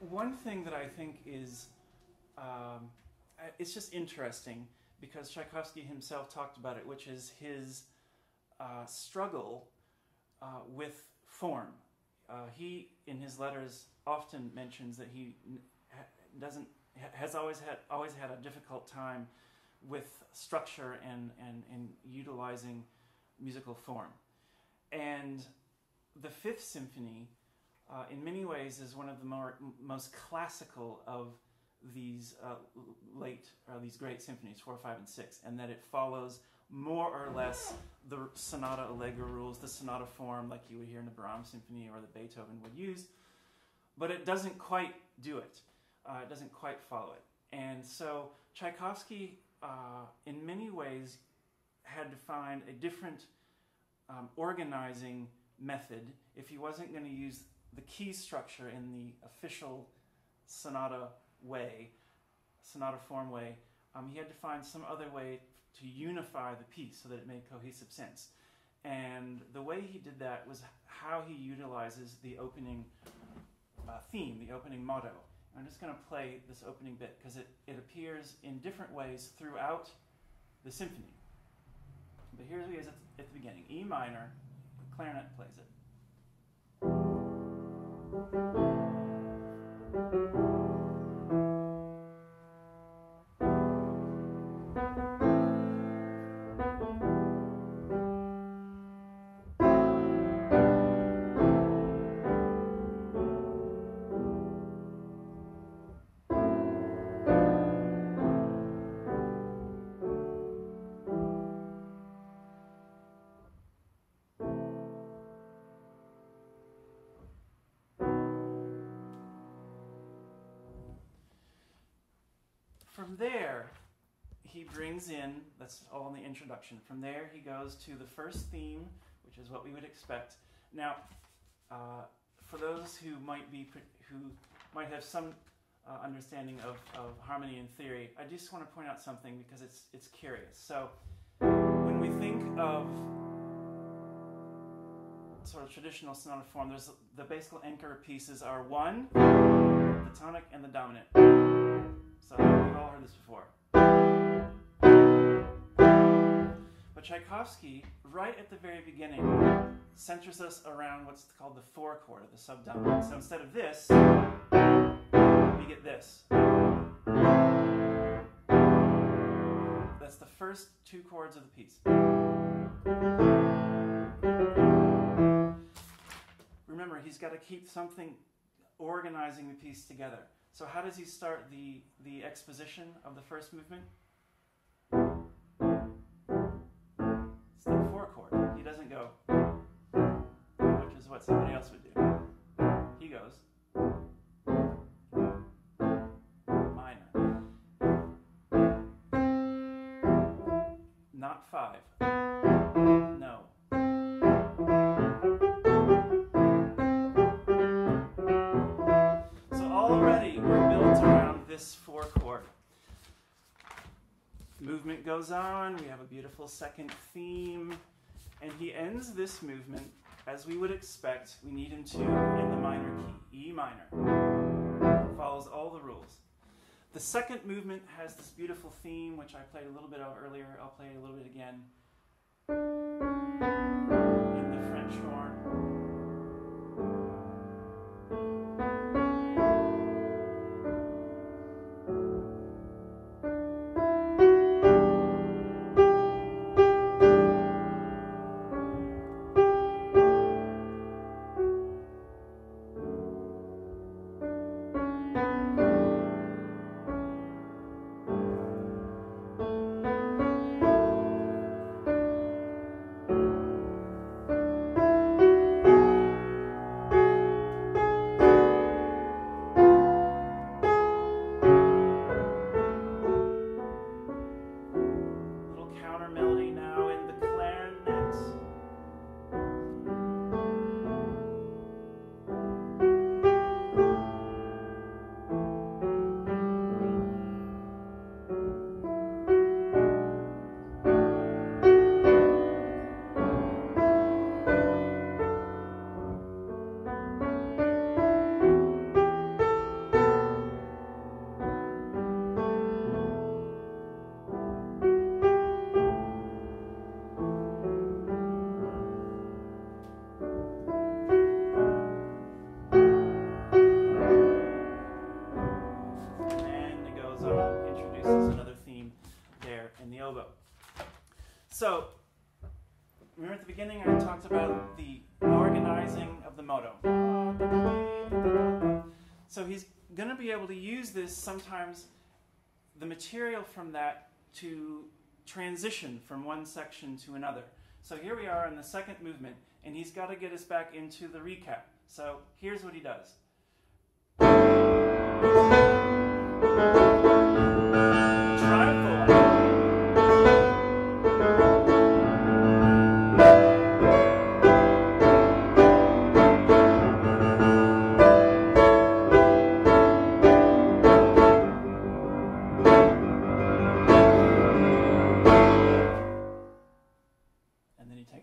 one thing that I think is um, uh, it's just interesting because Tchaikovsky himself talked about it, which is his uh, struggle uh, with form. Uh, he, in his letters, often mentions that he doesn't has always had always had a difficult time with structure and, and, and utilizing musical form. And the Fifth Symphony, uh, in many ways, is one of the more, most classical of these uh, late, or these great symphonies, four, five, and six, and that it follows more or less the sonata allegro rules, the sonata form, like you would hear in the Brahms symphony or the Beethoven would use, but it doesn't quite do it. Uh, it doesn't quite follow it. And so Tchaikovsky, uh, in many ways, had to find a different um, organizing method if he wasn't going to use the key structure in the official sonata way, sonata form way. Um, he had to find some other way to unify the piece so that it made cohesive sense. And the way he did that was how he utilizes the opening uh, theme, the opening motto. I'm just going to play this opening bit because it, it appears in different ways throughout the symphony. But here he is at, at the beginning E minor, the clarinet plays it thank you From there, he brings in, that's all in the introduction. From there, he goes to the first theme, which is what we would expect. Now, uh, for those who might be who might have some uh, understanding of, of harmony and theory, I just want to point out something because it's it's curious. So, when we think of sort of traditional sonata form, there's the basic anchor pieces are one, the tonic, and the dominant. So we've all heard this before. But Tchaikovsky, right at the very beginning, centers us around what's called the four chord, or the subdominant. So instead of this, we get this. That's the first two chords of the piece. Remember, he's got to keep something organizing the piece together. So how does he start the, the exposition of the first movement? It's the four chord. He doesn't go, which is what somebody else would do. He goes minor. Not five. Movement goes on. We have a beautiful second theme. And he ends this movement as we would expect. We need him to in the minor key, E minor. Follows all the rules. The second movement has this beautiful theme, which I played a little bit of earlier. I'll play it a little bit again. In the French horn. The organizing of the motto. So he's going to be able to use this sometimes, the material from that to transition from one section to another. So here we are in the second movement, and he's got to get us back into the recap. So here's what he does.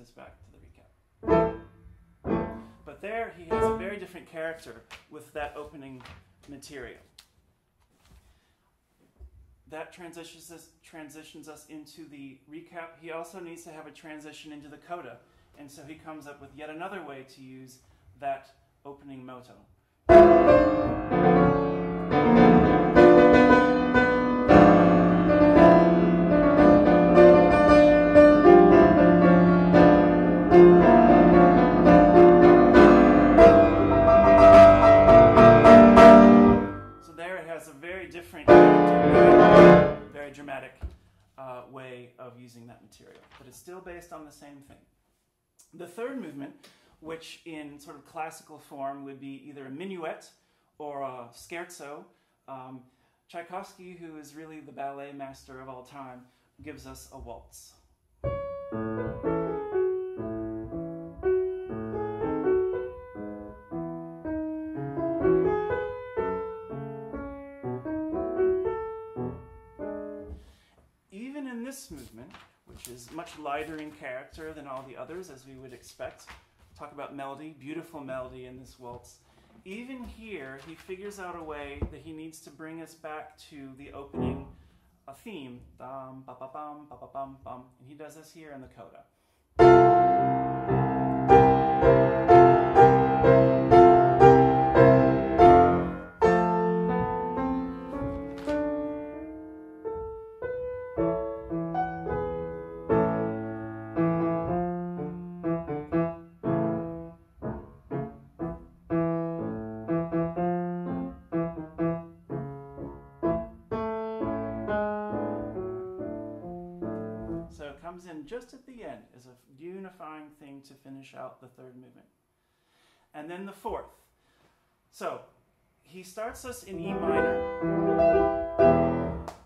Us back to the recap. But there he has a very different character with that opening material. That transitions us, transitions us into the recap. He also needs to have a transition into the coda, and so he comes up with yet another way to use that opening motto. Very different, very dramatic uh, way of using that material, but it's still based on the same thing. The third movement, which in sort of classical form would be either a minuet or a scherzo, um, Tchaikovsky, who is really the ballet master of all time, gives us a waltz. Character than all the others, as we would expect, talk about melody, beautiful melody in this waltz. Even here, he figures out a way that he needs to bring us back to the opening theme, bum, ba ba bum, ba ba bum, bum, and he does this here in the coda. Comes in just at the end as a unifying thing to finish out the third movement. And then the fourth. So he starts us in E minor,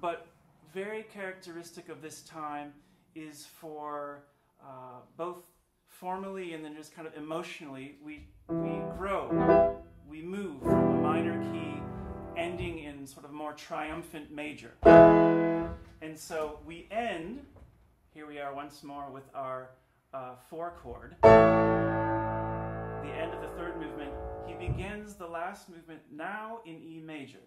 but very characteristic of this time is for uh, both formally and then just kind of emotionally, we, we grow, we move from a minor key ending in sort of more triumphant major. And so we end here we are once more with our uh, four chord. The end of the third movement. He begins the last movement now in E major.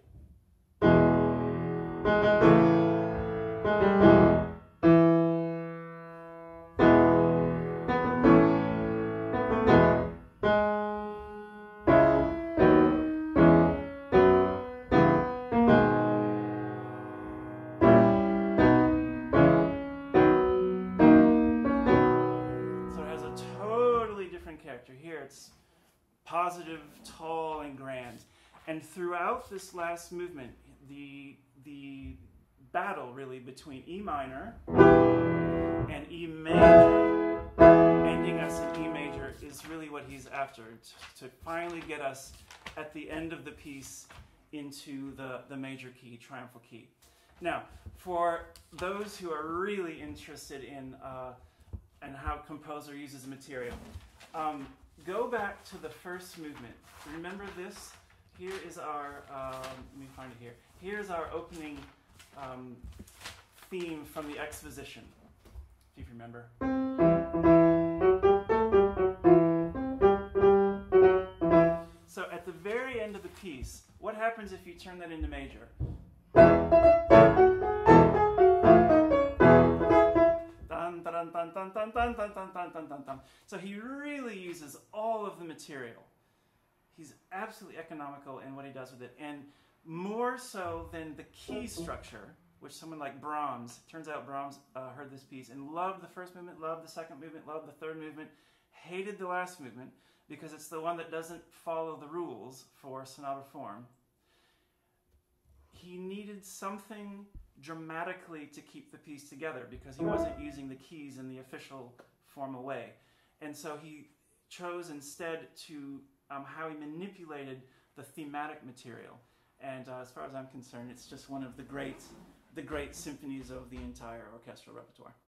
Character. Here it's positive, tall, and grand. And throughout this last movement, the, the battle really between E minor and E major, ending us in E major, is really what he's after t- to finally get us at the end of the piece into the, the major key, triumphal key. Now, for those who are really interested in uh, and how composer uses material. Um, go back to the first movement. Remember this? Here is our, um, let me find it here. Here's our opening um, theme from the exposition, if you remember. So at the very end of the piece, what happens if you turn that into major? Dun, dun, dun, dun, dun, dun, dun, dun, dun, dun. So he really uses all of the material. He's absolutely economical in what he does with it, and more so than the key structure, which someone like Brahms, turns out Brahms uh, heard this piece and loved the first movement, loved the second movement, loved the third movement, hated the last movement because it's the one that doesn't follow the rules for sonata form. Needed something dramatically to keep the piece together because he wasn't using the keys in the official formal way. And so he chose instead to um, how he manipulated the thematic material. And uh, as far as I'm concerned, it's just one of the great, the great symphonies of the entire orchestral repertoire.